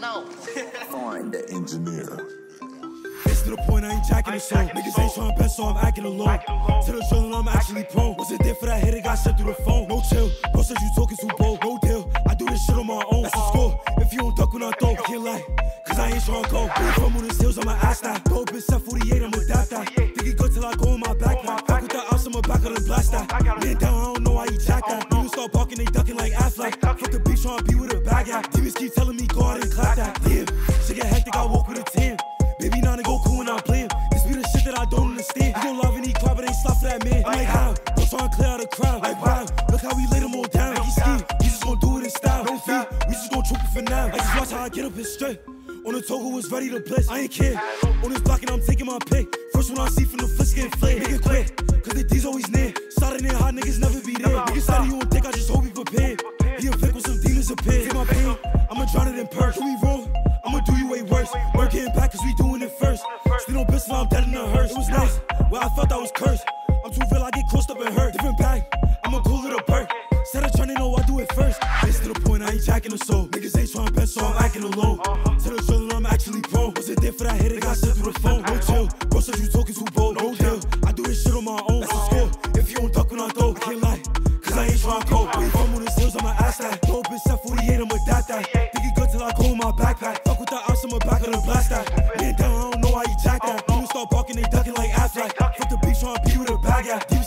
know. Find the engineer. It's to the point I ain't jacking the song. Niggas ain't trying best, so I'm acting alone. To the drill, I'm actually prone. Was it there for that hit? It got sent through the phone. No chill, bro said you talking too bold. No deal, I do this shit on my own. That's the score. If you don't duck when I throw, can't lie. Cause I ain't trying to go. Big from on the heels, I'ma ask that. Dope bitch set 48, I'ma adapt that. Think it good till I go in my backpack. Fuck with the ops, I'ma back on the blast that. Man down, I don't know why you jack that. You start barking, they ducking like Aflac. Fuck the bitch, trying to be with a bag at. Demons keep telling me go out and clap that. Damn, shit get hectic, I walk with a team. Baby, they go cool and I blame. This be the shit that I don't understand. You gon' love any club, but ain't slap for that man. I'm like, how? I'm trying to clear out the crowd. Like, wow, look how we laid them all down. He ski, we just gonna do it in style. No fee, we just gonna troop it for now. I just watch how I get up and straight. On the Togo was ready to blitz. I ain't care. On this block and I'm taking my pick. First one I see from the flicks getting flayed. Make it quick, cause the D's always near. Starting in hot niggas never be there. Niggas said you don't think I just hope he prepared. He a pick with some demons appear. Take my pain, I'ma drown it in perk. Can we roll? I'ma do you way worse. Work getting back cause we doing it first. Still no pistol, I'm dead in a hearse. It was nice, where I felt I was cursed. I'm too real, I get crossed up and hurt. Different bag, I'ma cool it a perk. Said I tryna know I do it first. It's to the point I ain't jacking the soul. Niggas ain't trying best, so I'm acting alone. To the drill, I'm actually prone. Was it there for that hit? It got sent through the phone. No chill, bro said you talking too bold. No deal, I do this shit on my own. That's the score. If you don't duck when I throw, I can't lie. Cause I ain't tryna go. If I'm on the hills, I'ma ask that. Fuck parking, they ducking like Aflac. Fuck the beach, on to be with a.